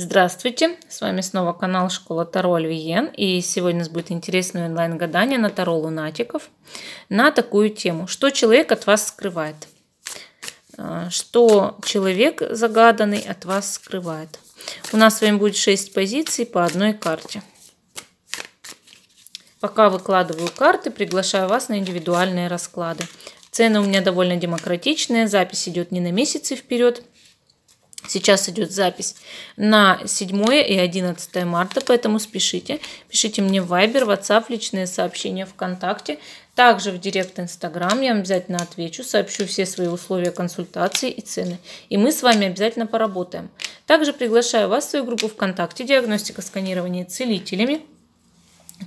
Здравствуйте, с вами снова канал Школа Таро Альвиен и сегодня у нас будет интересное онлайн-гадание на Таро Лунатиков на такую тему. Что человек от вас скрывает? А, что человек загаданный от вас скрывает? У нас с вами будет 6 позиций по одной карте. Пока выкладываю карты, приглашаю вас на индивидуальные расклады. Цены у меня довольно демократичные, запись идет не на месяцы вперед, Сейчас идет запись на 7 и 11 марта, поэтому спешите. Пишите мне в Viber, WhatsApp, личные сообщения ВКонтакте. Также в Директ Инстаграм я обязательно отвечу, сообщу все свои условия консультации и цены. И мы с вами обязательно поработаем. Также приглашаю вас в свою группу ВКонтакте «Диагностика сканирования целителями».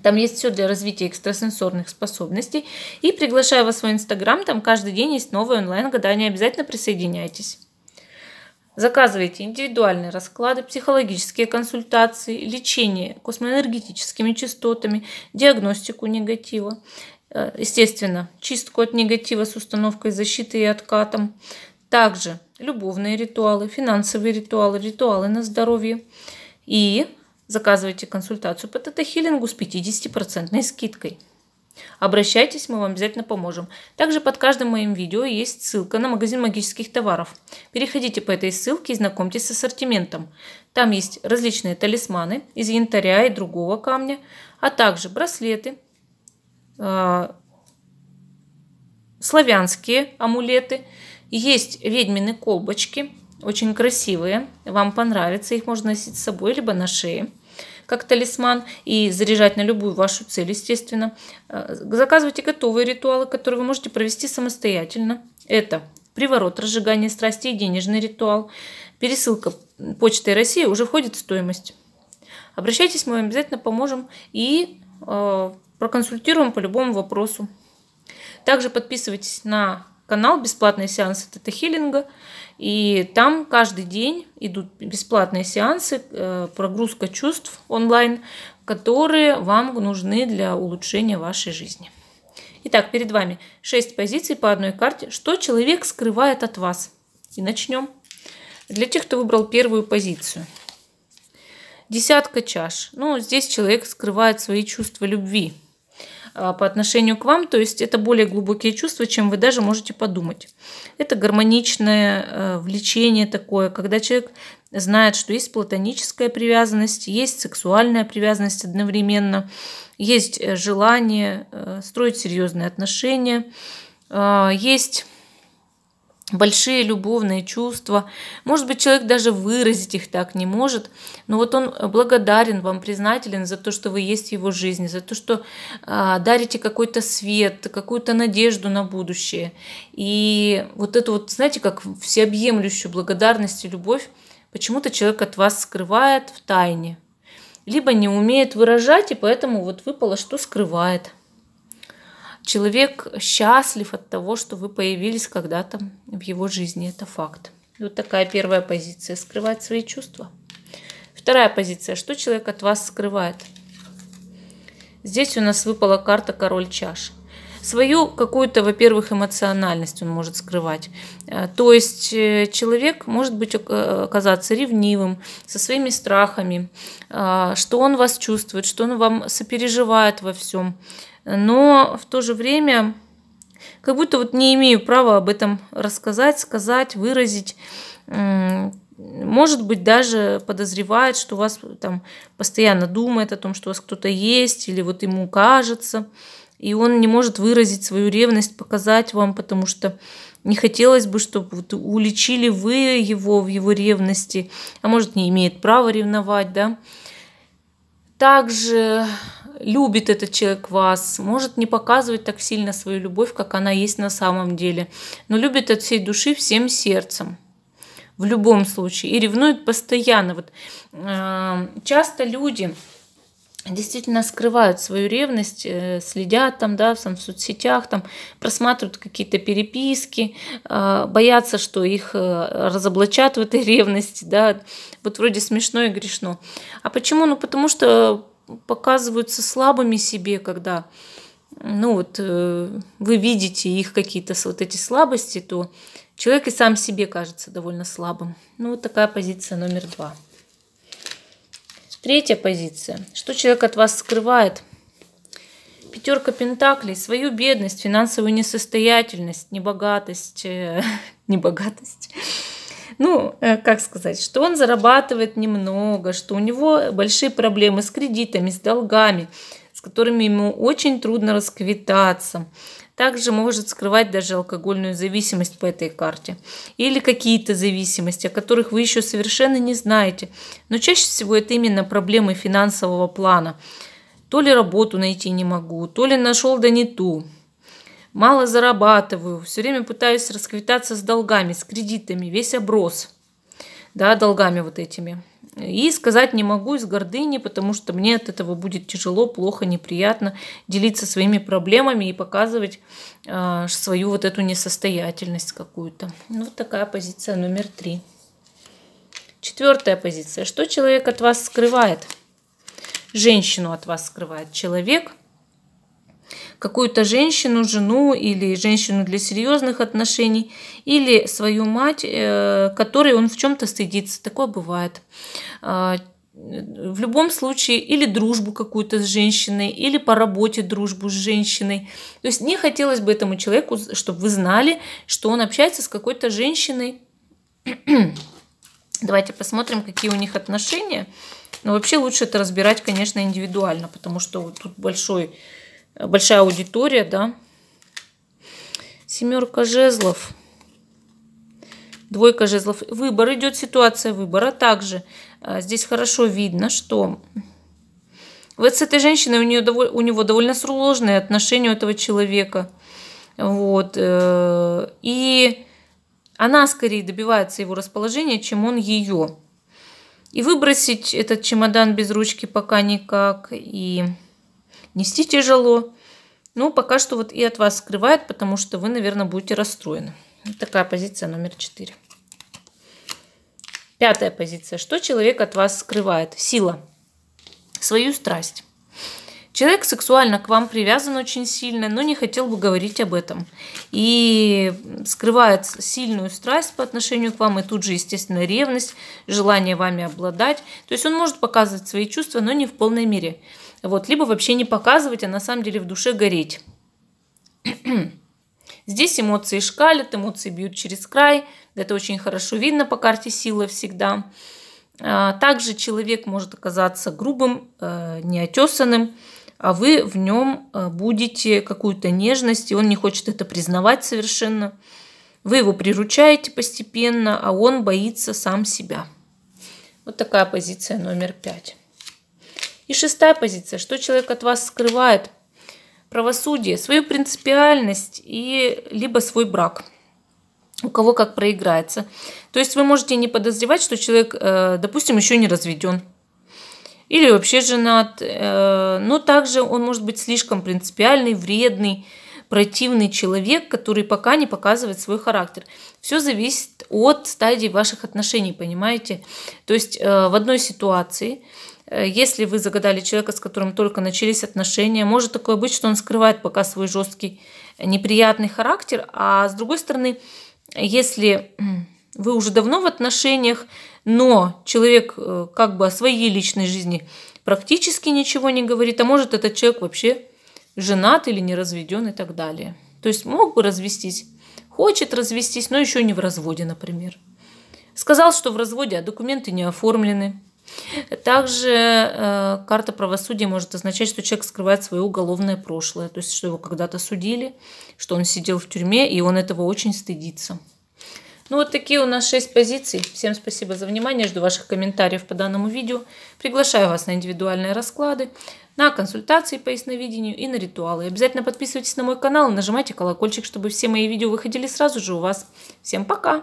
Там есть все для развития экстрасенсорных способностей. И приглашаю вас в свой Инстаграм, там каждый день есть новые онлайн-гадания. Обязательно присоединяйтесь. Заказывайте индивидуальные расклады, психологические консультации, лечение космоэнергетическими частотами, диагностику негатива, э, естественно, чистку от негатива с установкой защиты и откатом, также любовные ритуалы, финансовые ритуалы, ритуалы на здоровье и заказывайте консультацию по тета-хиллингу с 50% скидкой. Обращайтесь, мы вам обязательно поможем. Также под каждым моим видео есть ссылка на магазин магических товаров. Переходите по этой ссылке и знакомьтесь с ассортиментом. Там есть различные талисманы из янтаря и другого камня, а также браслеты, э, славянские амулеты, есть ведьмины колбочки, очень красивые, вам понравится, их можно носить с собой либо на шее как талисман и заряжать на любую вашу цель, естественно. Э, заказывайте готовые ритуалы, которые вы можете провести самостоятельно. Это приворот, разжигание страсти и денежный ритуал. Пересылка почтой России уже входит в стоимость. Обращайтесь, мы вам обязательно поможем и э, проконсультируем по любому вопросу. Также подписывайтесь на канал «Бесплатные сеансы тета-хиллинга». И там каждый день идут бесплатные сеансы, э, прогрузка чувств онлайн, которые вам нужны для улучшения вашей жизни. Итак, перед вами 6 позиций по одной карте. Что человек скрывает от вас? И начнем. Для тех, кто выбрал первую позицию. Десятка чаш. Ну, здесь человек скрывает свои чувства любви по отношению к вам, то есть это более глубокие чувства, чем вы даже можете подумать. Это гармоничное э, влечение такое, когда человек знает, что есть платоническая привязанность, есть сексуальная привязанность одновременно, есть э, желание э, строить серьезные отношения, есть большие любовные чувства. Может быть, человек даже выразить их так не может, но вот он благодарен вам, признателен за то, что вы есть в его жизни, за то, что а, дарите какой-то свет, какую-то надежду на будущее. И вот эту вот, знаете, как всеобъемлющую благодарность и любовь почему-то человек от вас скрывает в тайне. Либо не умеет выражать, и поэтому вот выпало, что скрывает. Человек счастлив от того, что вы появились когда-то в его жизни. Это факт. Вот такая первая позиция. Скрывать свои чувства. Вторая позиция. Что человек от вас скрывает? Здесь у нас выпала карта король чаш. Свою какую-то, во-первых, эмоциональность он может скрывать. Э, то есть э, человек может быть э, оказаться ревнивым, со своими страхами, что он вас чувствует, что он вам сопереживает во всем но в то же время как будто вот не имею права об этом рассказать, сказать, выразить. Может быть, даже подозревает, что вас там постоянно думает о том, что у вас кто-то есть, или вот ему кажется, и он не может выразить свою ревность, показать вам, потому что не хотелось бы, чтобы вот уличили вы его в его ревности, а может, не имеет права ревновать, да. Также любит этот человек вас, может не показывать так сильно свою любовь, как она есть на самом деле, но любит от всей души всем сердцем в любом случае и ревнует постоянно. Вот, э, часто люди действительно скрывают свою ревность, э, следят там, да, в соцсетях, там, просматривают какие-то переписки, э, боятся, что их э, разоблачат в этой ревности, да, вот вроде смешно и грешно. А почему? Ну, потому что показываются слабыми себе, когда ну вот, э, вы видите их какие-то вот эти слабости, то человек и сам себе кажется довольно слабым. Ну вот такая позиция номер два. Третья позиция. Что человек от вас скрывает? Пятерка пентаклей, свою бедность, финансовую несостоятельность, небогатость, э, небогатость. Ну, э, как сказать, что он зарабатывает немного, что у него большие проблемы с кредитами, с долгами, с которыми ему очень трудно расквитаться. Также может скрывать даже алкогольную зависимость по этой карте. Или какие-то зависимости, о которых вы еще совершенно не знаете. Но чаще всего это именно проблемы финансового плана. То ли работу найти не могу, то ли нашел да не ту. Мало зарабатываю, все время пытаюсь расквитаться с долгами, с кредитами, весь оброс. Да, долгами вот этими. И сказать не могу из гордыни, потому что мне от этого будет тяжело, плохо, неприятно делиться своими проблемами и показывать э, свою вот эту несостоятельность какую-то. Ну, вот такая позиция номер три. Четвертая позиция. Что человек от вас скрывает? женщину от вас скрывает человек, какую-то женщину, жену или женщину для серьезных отношений, или свою мать, э, которой он в чем-то стыдится. Такое бывает. А, в любом случае, или дружбу какую-то с женщиной, или по работе дружбу с женщиной. То есть не хотелось бы этому человеку, чтобы вы знали, что он общается с какой-то женщиной. Давайте посмотрим, какие у них отношения. Но вообще лучше это разбирать, конечно, индивидуально, потому что тут большой, большая аудитория, да. Семерка жезлов. Двойка жезлов. Выбор идет, ситуация выбора. Также а, здесь хорошо видно, что вот с этой женщиной у, нее, у него довольно сложные отношения у этого человека. Вот. Э, и она скорее добивается его расположения, чем он ее. И выбросить этот чемодан без ручки пока никак. И нести тяжело. Ну, пока что вот и от вас скрывает, потому что вы, наверное, будете расстроены. Вот такая позиция номер четыре. Пятая позиция. Что человек от вас скрывает? Сила. Свою страсть. Человек сексуально к вам привязан очень сильно, но не хотел бы говорить об этом. И скрывает сильную страсть по отношению к вам, и тут же, естественно, ревность, желание вами обладать. То есть он может показывать свои чувства, но не в полной мере. Вот, либо вообще не показывать, а на самом деле в душе гореть. Здесь эмоции шкалят, эмоции бьют через край. Это очень хорошо видно по карте силы всегда. А, также человек может оказаться грубым, э, неотесанным, а вы в нем э, будете какую-то нежность, и он не хочет это признавать совершенно. Вы его приручаете постепенно, а он боится сам себя. Вот такая позиция номер пять. И шестая позиция. Что человек от вас скрывает? Правосудие, свою принципиальность и либо свой брак. У кого как проиграется. То есть вы можете не подозревать, что человек, э, допустим, еще не разведен или вообще женат. Э, но также он может быть слишком принципиальный, вредный, противный человек, который пока не показывает свой характер. Все зависит от стадии ваших отношений, понимаете? То есть э, в одной ситуации, если вы загадали человека, с которым только начались отношения, может такое быть, что он скрывает пока свой жесткий, неприятный характер, а с другой стороны, если вы уже давно в отношениях, но человек э, как бы о своей личной жизни практически ничего не говорит, а может этот человек вообще женат или не разведен и так далее. То есть мог бы развестись, хочет развестись, но еще не в разводе, например. Сказал, что в разводе, а документы не оформлены. Также э, карта правосудия может означать, что человек скрывает свое уголовное прошлое, то есть что его когда-то судили, что он сидел в тюрьме, и он этого очень стыдится. Ну вот такие у нас 6 позиций. Всем спасибо за внимание. Жду ваших комментариев по данному видео. Приглашаю вас на индивидуальные расклады, на консультации по ясновидению и на ритуалы. обязательно подписывайтесь на мой канал и нажимайте колокольчик, чтобы все мои видео выходили сразу же у вас. Всем пока!